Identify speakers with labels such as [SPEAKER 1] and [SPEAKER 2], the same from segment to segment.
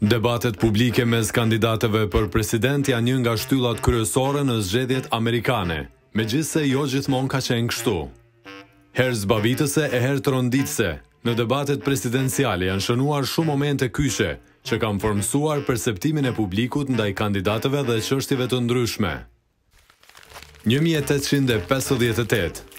[SPEAKER 1] Debatet publike mes kandidatëve për president janë një nga shtyllat kryesore në zgjedhjet amerikane, megjithëse jo gjithmonë ka qenë kështu. Herë zbavitëse e herë tronditëse, në debatet presidenciale janë shënuar shumë momente kyçe, që kanë formësuar perceptimin e publikut ndaj kandidatëve dhe çështjeve të ndryshme. Një mijë e tetëqind e pesëdhjetë e tetë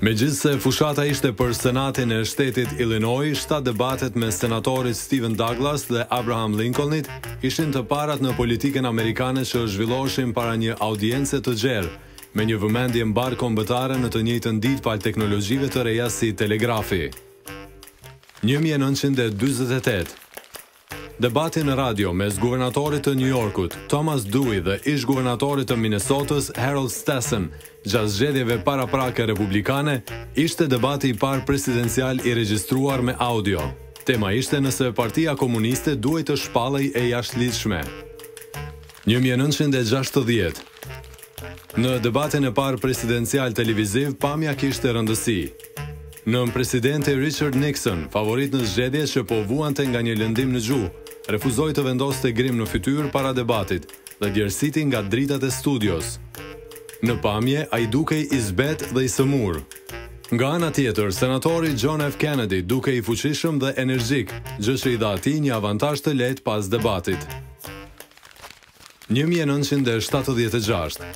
[SPEAKER 1] Megjithëse fushata ishte për Senatin e shtetit Illinois, shtatë debatet mes senatorit Stephen Douglas dhe Abraham Lincolnit ishin të parat në politikën amerikane që zhvilloheshin para një audience të gjerë, me një vëmendje mbarëkombëtare në të njëjtën ditë falë teknologjive të reja si telegrafi. Një mijë e nëntëqind e dyzet e tetë Debati në radio mes guvernatorit të New Yorkut, Thomas Dewey dhe ish-guvernatorit të Minesotës, Harold Stassen, gjatë zgjedhjeve paraprake republikane, ishte debati i parë presidencial i regjistruar me audio. Tema ishte nëse Partia Komuniste duhej të shpallej e jashtëligjshme. Një mijë e nëntëqind e gjashtëdhjetë. Në debatin e parë presidencial televiziv, pamja kishte rëndësi. Nënpresidenti Richard Nixon, favorit në zgjedhje që po vuante nga një lëndim në gju, refuzoi të vendoste grim në fytyrë para debatit dhe djersiti nga dritat e studios. Në pamje, ai dukej i zbetë dhe i sëmurë. Nga ana tjetër, senatori John F. Kennedy dukej i fuqishëm dhe energjik, gjë që i dha atij një avantazh të lehtë pas debatit. Një mijë e nëntëqind e shtatëdhjetë e gjashtë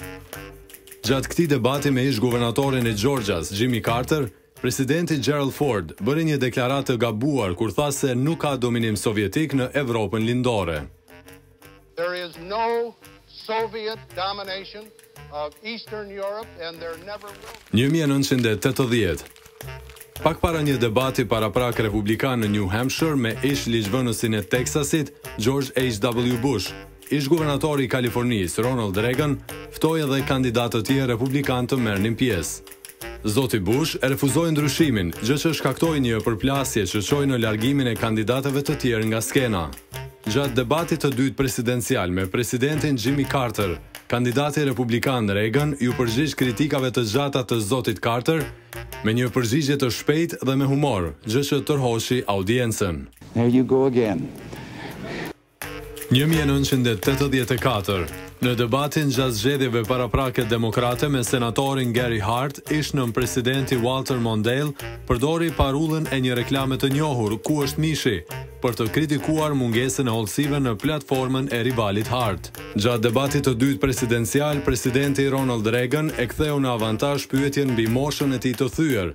[SPEAKER 1] Gjatë këtij debati me ish-guvernatorin e Xhorxhas, Jimmy Carter, presidenti Gerald Ford bëri një deklaratë të gabuar kur tha se nuk ka dominim sovjetik në Evropën Lindore.
[SPEAKER 2] There is no Soviet domination Një mijë e nëntëqind e
[SPEAKER 1] tetëdhjetë Pak para një debati paraprak republikan në New Hampshire me ish-ligjvënësin e Teksasit, George HW. Bush, ish-guvernatori i Kalifornisë, Ronald Reagan, ftoi edhe kandidatë të tjerë republikanë të merrnin pjesë. Zoti Bush e refuzoi ndryshimin, gjë që shkaktoi një përplasje që çoi në largimin e kandidatëve të tjerë nga skena. Gjatë debatit të dytë presidencial me presidentin Jimmy Carter, kandidati republikan Reagan iu përgjigj kritikave të gjata të zotit Carter me një përgjigje të shpejtë dhe me humor, gjë që tërhoqi audiencën.
[SPEAKER 3] There you go again.
[SPEAKER 1] Një mijë e nëntëqind e tetëdhjetë e katër, Në debatin gjatë zgjedhjeve paraprake demokrate me senatorin Gary Hart, ish-nënpresidenti Walter Mondale përdori parullën e një reklame të njohur, Ku është mishi? për të kritikuar mungesën e hollësive në platformën e rivalit Hart. Gjatë debatit të dytë presidencial, presidenti Ronald Reagan e ktheu në avantazh pyetjen mbi moshën e tij të thyer,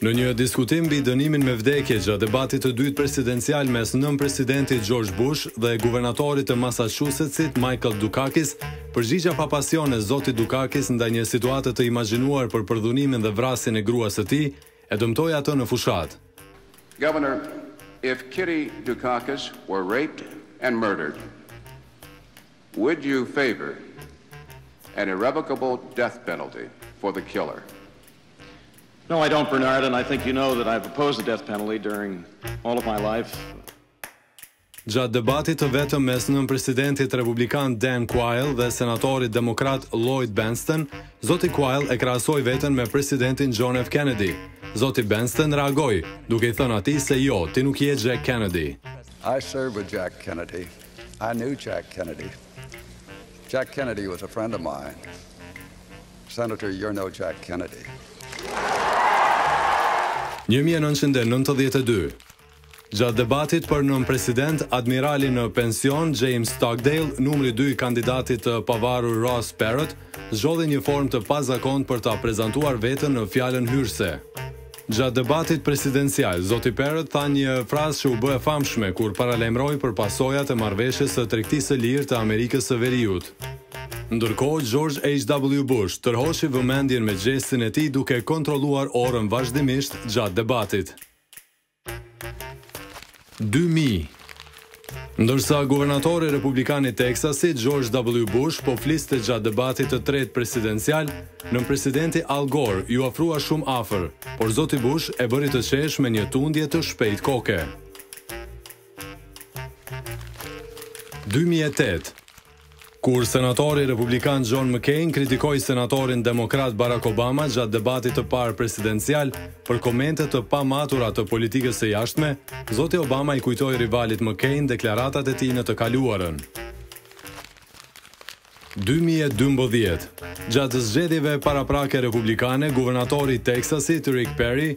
[SPEAKER 1] Në një diskutim mbi dënimin me vdekje gjatë debatit të dytë presidencial mes nënpresidentit George Bush dhe guvernatorit të Massachusettsit, Michael Dukakis, përgjigja pa pasion e zotit Dukakis ndaj një situate të imagjinuar për përdhunimin dhe vrasjen e gruas së tij, e dëmtoi atë në fushatë.
[SPEAKER 4] Governor, if Kitty Dukakis were raped and murdered, would you favor an irrevocable death penalty for the killer?
[SPEAKER 5] No, I don't, Bernard, and I think you know that I've opposed the death penalty during all of my life.
[SPEAKER 1] Gjatë debatit të vetëm mes nënpresidentit republikan Dan Quayle dhe senatorit demokrat Lloyd Bentsen, zoti Quayle e krahasoi veten me presidentin John F. Kennedy. Zoti Bentsen reagoi, duke i thënë atij se jo, ti nuk je Jack Kennedy.
[SPEAKER 3] I served with Jack Kennedy. I knew Jack Kennedy. Jack Kennedy was a friend of mine. Senator you're no Jack Kennedy.
[SPEAKER 1] Një mijë e nëntëqind e nëntëdhjetë e dy Gjatë debatit për nënpresident, admirali në pension, James Stockdale, numri dy i kandidatit të pavarur Ross Perot, zgjodhi një formë të pazakontë për ta prezantuar veten në fjalën hyrëse. Gjatë debatit presidencial, zoti Perot tha një frazë që u bë e famshme kur paralajmëroi për pasojat e Marrëveshjes së Tregtisë së Lirë të Amerikës së Veriut. Ndërkohë, George HW. Bush tërhoqi vëmendjen me gjestin e tij duke kontrolluar orën vazhdimisht gjatë debatit. Dy mijë Ndërsa guvernatori republikan i Teksasit, George W. Bush, po fliste gjatë debatit të tretë presidencial, nënpresidenti Al Gore iu afrua shumë afër, por zoti Bush e bëri të qeshë me një tundje të shpejtë koke. Dy mijë e tetë Kur senatori republikan John McCain kritikoi senatorin demokrat Barack Obama gjatë debatit të parë presidencial për komente të pamatura të politikës së jashtme, zoti Obama i kujtoi rivalit McCain deklaratat e tij në të kaluarën. Dy mijë e dymbëdhjetë, Gjatë zgjedhjeve paraprake republikane, guvernatori i Teksasit, Rick Perry,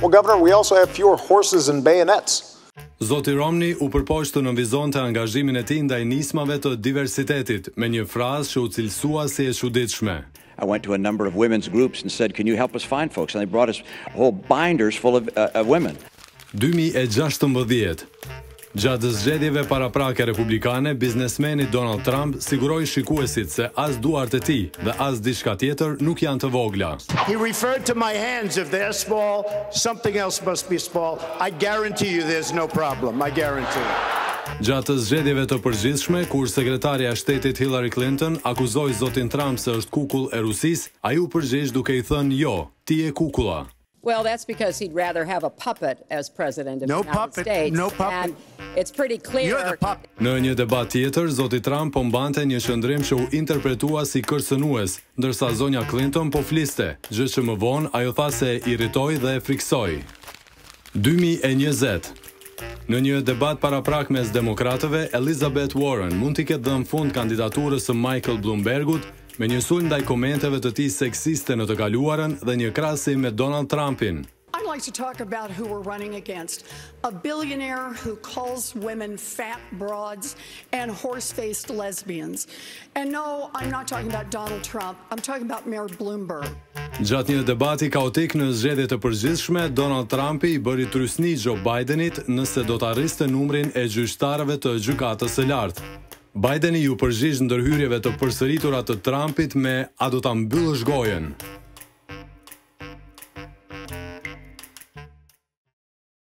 [SPEAKER 6] Well Governor, we also have fewer horses and bayonets.
[SPEAKER 1] Zoti Romney u përpoq të nënvizonte angazhimin e tij ndaj nismave të diversitetit me një frazë që u cilësua si e çuditshme.
[SPEAKER 7] I went to a number of women's groups and said can you help us find folks and they brought us whole binders full of women. Dy mijë
[SPEAKER 1] e gjashtëmbëdhjetë. Gjatë zgjedhjeve paraprake republikane, biznesmeni Donald Trump siguroi shikuesit se as duart e tij dhe as diçka tjetër nuk janë të vogla.
[SPEAKER 8] He referred to my hands, if they're small, something else must be small. I guarantee you there's no problem. I guarantee.
[SPEAKER 1] Gjatë zgjedhjeve të përgjithshme, kur sekretarja e shtetit Hillary Clinton akuzoi zotin Trump se është kukull e Rusisë, ai u përgjigj duke i thënë jo, ti je kukulla.
[SPEAKER 9] Well, that's because he'd rather have a puppet as president of
[SPEAKER 8] no
[SPEAKER 9] the United
[SPEAKER 8] puppet,
[SPEAKER 9] States.
[SPEAKER 8] No puppet.
[SPEAKER 9] And it's pretty clear.
[SPEAKER 8] You're the puppet.
[SPEAKER 1] Në një debat tjetër, zoti Trump po mbante një qëndrim që u interpretua si kërcënues, ndërsa zonja Clinton po fliste, gjë që më vonë ajo tha se e irritoi dhe e frikësoi. 2020 Në një debat paraprak mes demokratëve, Elizabeth Warren mund t'i ketë dhënë fund kandidaturës së Michael Bloombergut, Me një sulm ndaj komenteve të tij seksiste në të kaluarën dhe një krahasim me Donald Trumpin,
[SPEAKER 10] I'd like to talk about who we're running against. A billionaire who calls women fat broads and horse-faced lesbians. And no, I'm not talking about Donald Trump. I'm talking about Mayor Bloomberg.
[SPEAKER 1] Gjatë një debati kaotik në zgjedhjet e përgjithshme, Donald Trumpi i bëri trysni Joe Bidenit nëse do ta rriste numrin e gjyqtarëve të Gjykatës së Lartë. Bideni iu përgjigj ndërhyrjeve të përsëritura të Trumpit me A do ta mbyllësh gojën?